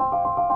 you